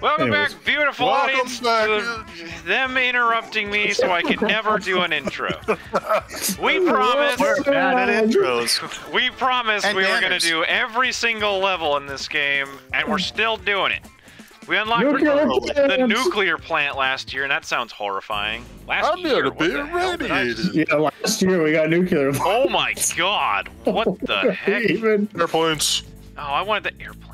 Welcome Anyways. back, beautiful Welcome audience. back. to them interrupting me so I can never do an intro. We promised. We're bad at intros. We promised And we were going to do every single level in this game, and we're still doing it. We unlocked Nuclear the, the nuclear plant last year, and that sounds horrifying. Last I'm year, gonna what be the hell did I just- irradiated. Yeah, last year we got nuclear. Oh my god! What the heck? Even Airplanes. Oh, I wanted the airplanes.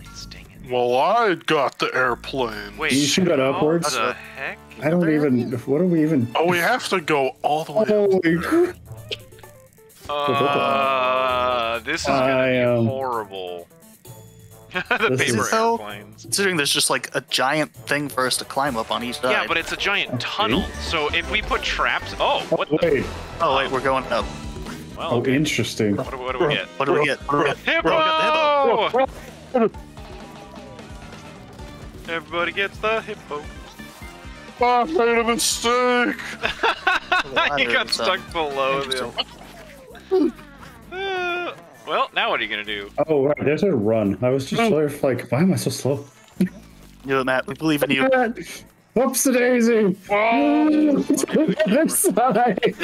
Dang it! Well, I got the airplane. Wait, Can you shoot it how upwards? the heck? I don't even. What are we even? Oh, we have to go all the way. up. Holy crap. Uh, this is gonna I, be um, horrible. the This paper is so- airplanes. Considering there's just like a giant thing for us to climb up on each side. Yeah, but it's a giant tunnel. So if we put traps, oh, what the? Wait. oh wait, we're going up. Well, Oh, okay. interesting. what, do, what do we get? What do we get? What do we get? Hippo! Bro, we got Everybody gets the hippo. I made a mistake. you ladder got stuck below the. Uh, well, now what are you gonna do? Oh, right. There's a run. I was just sort of like, why am I so slow? the- Do it, Matt. We believe in you. Whoops the daisy. Other side.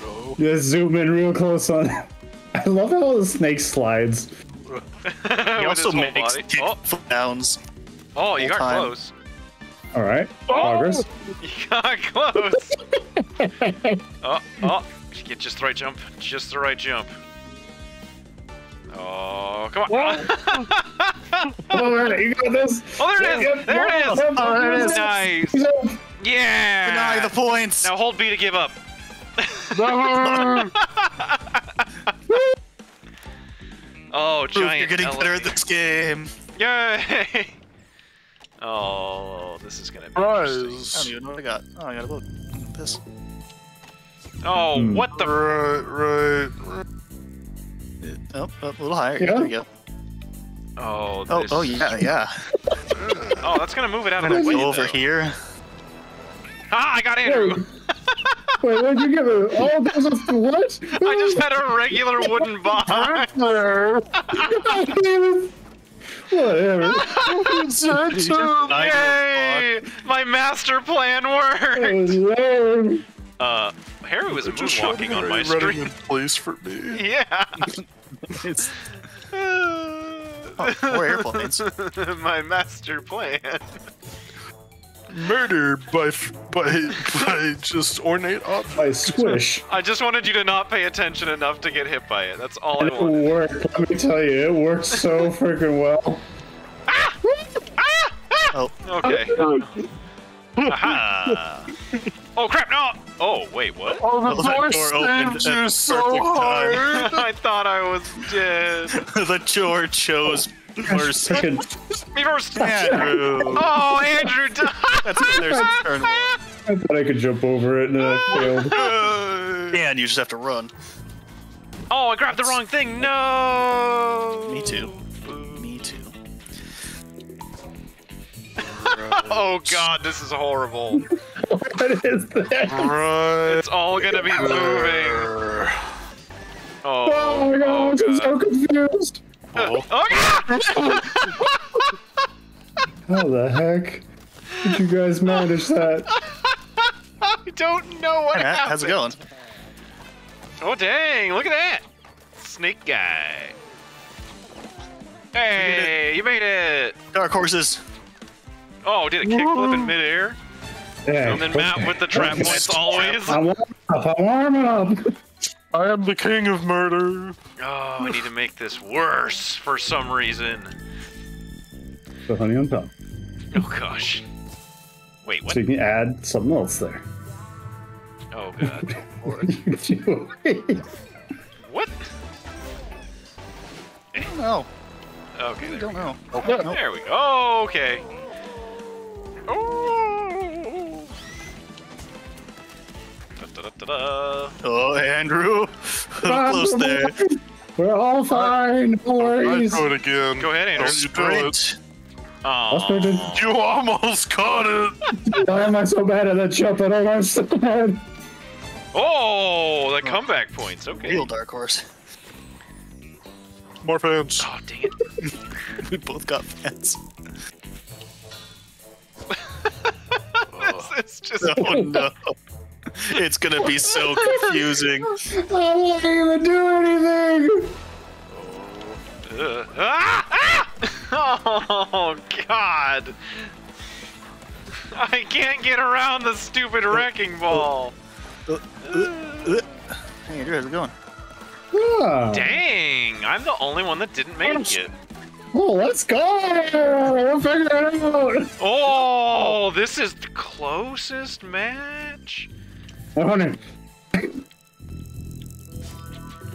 No. Yeah, zoom in real close on. I love how the snake slides. He With also his whole makes body. kick Oh, foot downs. oh, you got time. close. All right. Progress. Oh, you got close. oh, oh, get just the right jump. Just the right jump. Oh, come on. All right, you got this. oh, there it is. Yep, There it is. yep, Oh, there it is. Nice. Yep. Yeah. Deny the points. Now hold B to give up. Oh, giant. you're getting better at this game. Yay! Oh, this is gonna be interesting. I don't even know what I got. Oh, I got a boat. This. Oh, Hmm. what the? Right, right. Oh, oh, a little higher. Yeah. There we go. Oh, Oh, this... oh yeah, yeah. Oh, that's gonna move it out of the way. go over though. here. Ah, I got Andrew. Wait, what'd you give it? Oh, there's a what? I just had a regular wooden box. Whatever. Yay! My master plan That worked. was. Uh, Harry was Just showed moonwalking on my running street. in place for me. Yeah. It's oh, more airplanes. my master plan. Murder by by by just ornate objects. By squish. I just wanted you to not pay attention enough to get hit by it. That's all I And it wanted. worked. Let me tell you, it worked so freaking well. Ah! Ah! Oh, Okay. Aha. Oh crap! No. Oh wait, what? Oh, Well, the that door door opened stabbed you so hard. I thought I was dead. the chore chose worse. Freaking Me first. Andrew. Oh, Andrew died. That's when there's a turn. I thought I could jump over it and then I failed. And you just have to run. Oh, I grabbed the wrong thing. No. Me too. Me too. Oh God, this is horrible. What is that? Right. It's all gonna be moving. Oh, Oh my god, oh, I'm so confused. Oh, Oh yeah! How the heck did you guys manage that? I don't know what Hey, Matt, happened. how's it going? Oh dang! Look at that, snake guy. Hey, you made it! Dark horses. Oh, did a kickflip in midair? Yeah. And then Matt with the trap points always. I'm warming up. I'm warming up. I am the king of murder. Oh, I need to make this worse for some reason. The honey on top. Oh gosh. Wait, what? So you can add something else there. Oh god. What do you do? What? I don't know. Okay, I don't we go. know. There we go. Oh, okay. Oh. Da-da-da-da-da. Oh, Andrew. Close there. We're all uh, fine. No I worries. do it again. Go ahead, Andrew. You do it. Sprint. That's pretty good. Oh. You almost caught it. Why am I so bad at that jump? I don't understand. oh, the comeback points. Okay. Real dark horse. More fans. Oh, dang it. we both got fans. This is just. Oh no. It's gonna be so confusing. I'm not even do anything. Uh, ah! ah! Oh God! I can't get around the stupid wrecking ball. Hey, Andrew, how's it going? Ah. Dang! I'm the only one that didn't make it. Oh, let's go. We'll figure it out. Oh, this is the closest match. On it.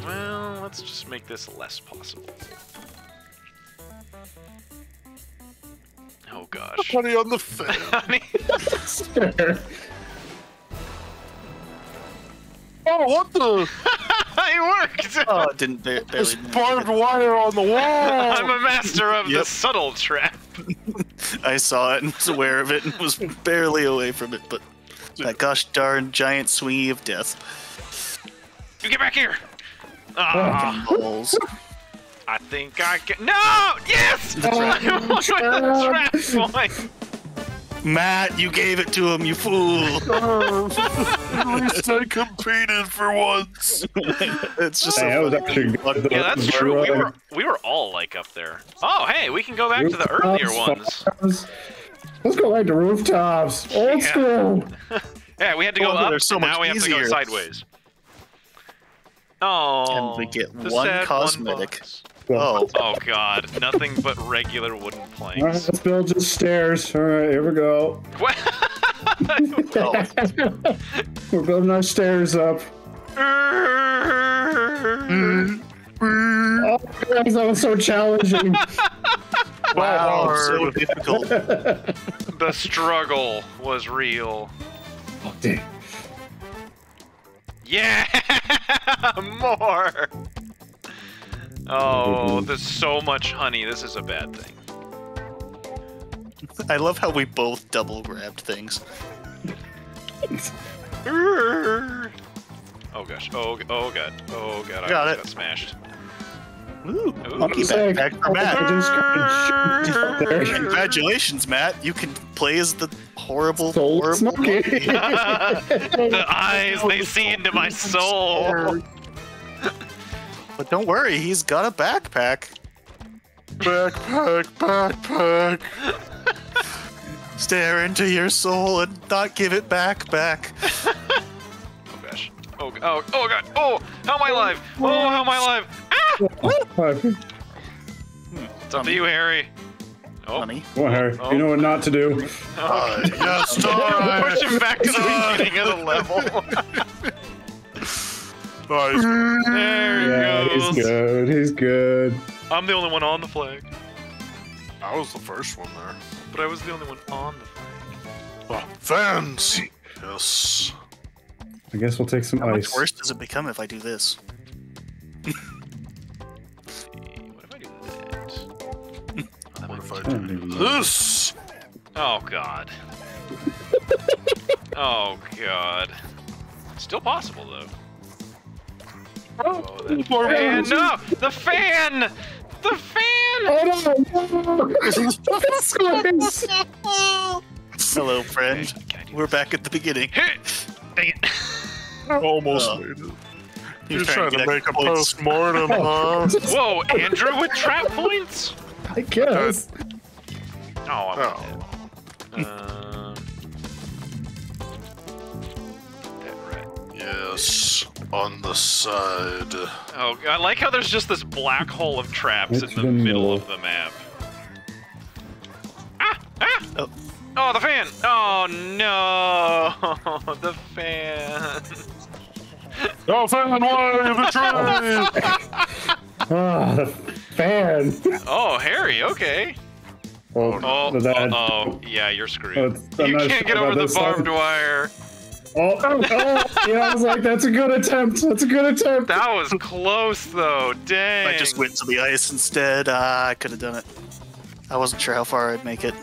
Well, let's just make this less possible. Oh gosh. Honey on the fan. Honey. Oh, what the? it worked! Oh, it didn't ba- barely. There's barbed wire on the wall! I'm a master of the subtle trap. I saw it and was aware of it and was barely away from it, but that gosh darn giant swingy of death. You get back here! Ah, Balls. I think I can. No! Yes! trap point! Matt, you gave it to him, you fool. At least I competed for once. it's just Hey, that so was actually good. Yeah, that's true. We were we were all like up there. Oh, hey, we can go back to the earlier ones. Let's go back to rooftops. Old Yeah. school. Yeah, we had to go Oh, up. so and now much we have to go sideways. Oh. And we oh, get one cosmetic. box. Oh, Oh god, nothing but regular wooden planks. All right, planks. let's build just stairs. All right, here we go. oh. We're building our stairs up. Oh, guys, that was so challenging. Wow, so difficult. the struggle was real. oh, dang. Yeah, more. Oh, there's so much honey. This is a bad thing. I love how we both double grabbed things. Oh gosh. Oh, oh god. Oh god. I Got almost it. got smashed. Ooh, Ooh. monkey Just saying, backpack for Matt. I just couldn't shoot out there. Congratulations, Matt. You can play as the horrible, Soulless horrible monkey. the eyes, they see into my soul. But don't worry, he's got a backpack. Backpack, backpack. Stare into your soul and not give it back back. Oh gosh. Oh, oh, oh god. Oh, how am I alive? Oh, how am I alive? It's up to you, Harry. Oh, Honey. Come on, Harry. You know what not to do. oh. Uh, yes, alright. Push him back to the beginning of the level. Nice. there Yeah, he goes. he's good. He's good. I'm the only one on the flag, I was the first one there. but I was the only one on the flag. Oh, fans. Yes. I guess we'll take some How ice. much worse does it become if I do this? If I I don't do even know. this? Oh god. oh god. Still possible though. Oh, that fan! No, the fan! The fan! Oh no! Squeeze. Hello, friend. Okay, can I do We're back at the beginning. Dang it! Almost Uh, made it. You're You're trying to make a post-mortem, huh? Whoa, Andrew with trap points? I guess. Oh, I'm Oh. dead. Um, that right. Yes. On the side. Oh, I like how there's just this black hole of traps It's in the the middle middle. of the map. Ah! Ah! Oh. Oh, the fan! Oh no! The fan! Oh, fan, why the trade? Ah, the fan. Oh, Harry, okay. Oh, Oh, that. oh, yeah, you're screwed. Oh, you not can't get over the this one. barbed wire. Oh, oh, oh, yeah, I was like, that's a good attempt. That's a good attempt. That was close, though. Dang. I just went to the ice instead. Ah, I could have done it. I wasn't sure how far I'd make it.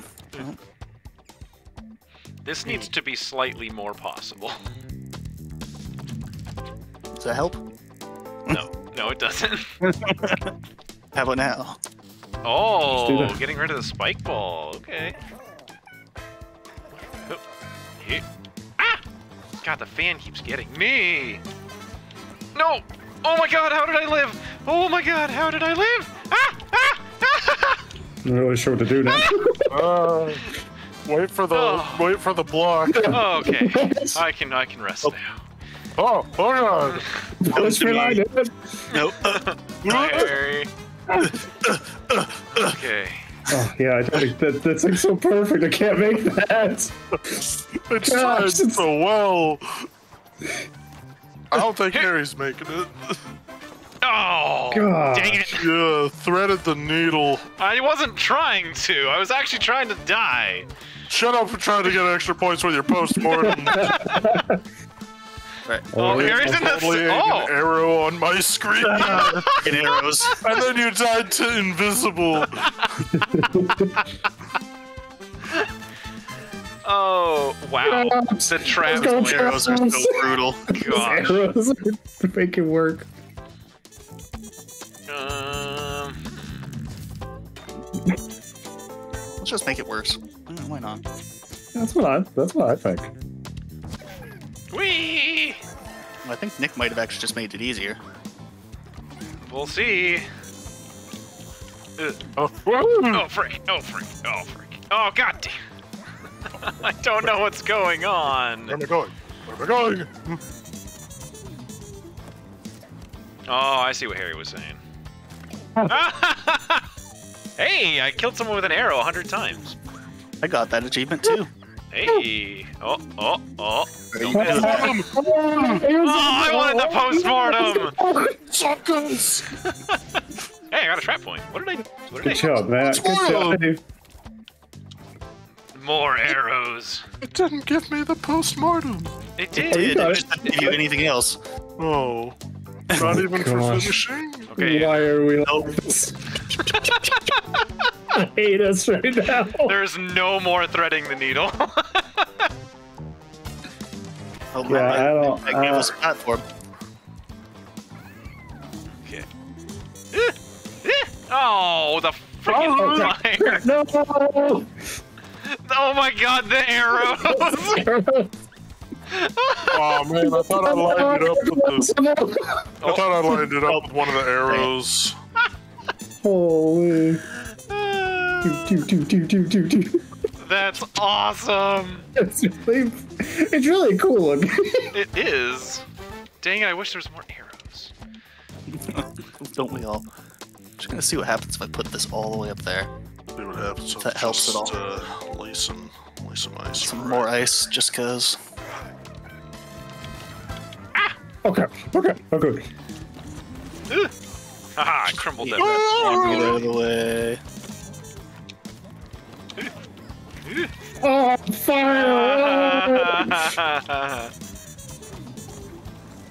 This needs to be slightly more possible. Does that help? No, no, it doesn't. How about now? Oh, getting rid of the spike ball. Okay. Oh, here. Ah! God, the fan keeps getting me. No! Oh my God, how did I live? Oh my God, how did I live? Ah! Ah! ah! I'm not really sure what to do now. Uh, wait for the Oh. wait for the block. Oh, okay, I can I can rest now. Oh, oh god. Push me like that. Nope. Bye, Harry. Okay. Oh, yeah, I don't, that, that thing's so perfect. I can't make that. It's Gosh, timed it's- so well. I don't think Harry's making it. Oh, God. dang it! Yeah, threaded the needle. I wasn't trying to. I was actually trying to die. Shut up for trying to get extra points with your post-mortem. Right. Oh, yeah. Harry's in the. Totally Oh, an arrow on my screen. In arrows. and then you died to invisible. oh, wow. The traps. go, went- traps. Arrows are so brutal. Gosh. Arrows make it work. Um, Let's just make it worse. Why not? That's what I. That's what I think. Wee. Well, I think Nick might have actually just made it easier. We'll see. Ugh. Oh, Oh, frick. Oh, frick. Oh, frick. Oh, god damn. I don't know what's going on. Where on. am I going? Where am I going? Oh, I see what Harry was saying. hey, I killed someone with an arrow a hundred times. I got that achievement too. Hey. Oh, oh, oh. Very Don't good. miss that. Oh, I wanted the postmortem. Suckers! Hey, I got a trap point. What did I? What Good did job, Matt. Good job. I? More arrows. It didn't give me the post-mortem. It Oh, you did. got It just didn't give you anything else. Oh. Not oh, even for finishing? Okay. Why are we Nope. like this? I hate us right now. There's no more threading the needle. Oh, Yeah, I don't- That gave uh, us a platform. okay. Oh, the freaking Oh, fire! No. Oh my god, the arrows! Oh man, I thought I lined it up with the. I thought I lined it up with one of the arrows. Holy. Do, do, do, do, do, do. That's awesome! It's really, it's really cool looking. It is. Dang it, I wish there was more arrows. Don't we all? Just gonna see what happens if I put this all the way up there. See what happens. if That helps at just, all. Uh, lay some, lay some ice. Some right. more ice, just cause. Okay, okay, okay. Ugh. Haha, I crumbled that. Get out of the way. Oh, fire!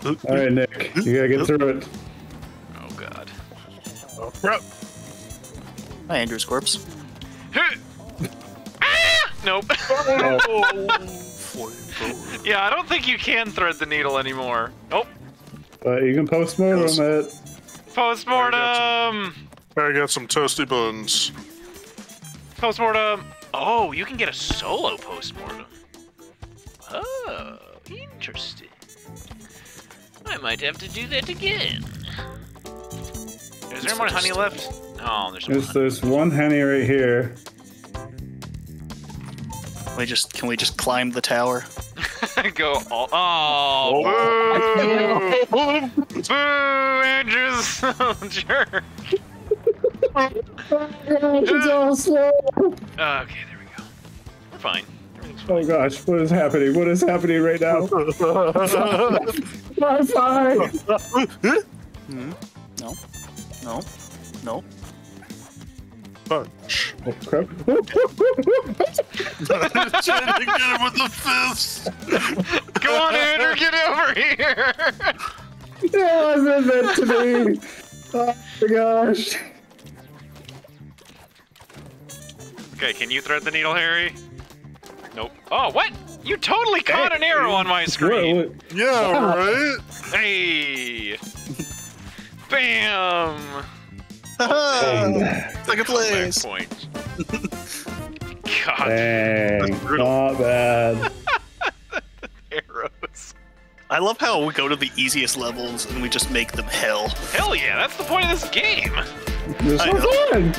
All right, Nick, you gotta get through it. Oh God. Oh, crap. Hi, Andrew's corpse. Ah! Nope. Oh, yeah, I don't think you can thread the needle anymore. Nope. But you can postmortem it. Postmortem! I got some toasty buns. Postmortem! Oh, you can get a solo postmortem. Oh, interesting. I might have to do that again. Is there more honey left? Oh, there's some There's, honey. there's one honey right here. We just can we just climb the tower? Go all. Oh, oh, boo! boo! Andrew's jerk. It's all slow. Ah, okay, there we go. We're fine. Oh gosh, what is happening? What is happening right now? My fire! Hmm? No. No. No. Punch. Oh, crap. Trying to get him with the fist. Go on, Andrew, get over here! That wasn't meant to be. Oh my gosh. Okay, can you thread the needle, Harry? Nope. Oh, what? You totally caught an arrow on my screen. What- what- Yeah, right? Hey! Bam! Second comeback place. point. God, Dang, brutal. not bad. arrows. I love how we go to the easiest levels and we just make them hell. Hell yeah, that's the point of this game. This I was fun.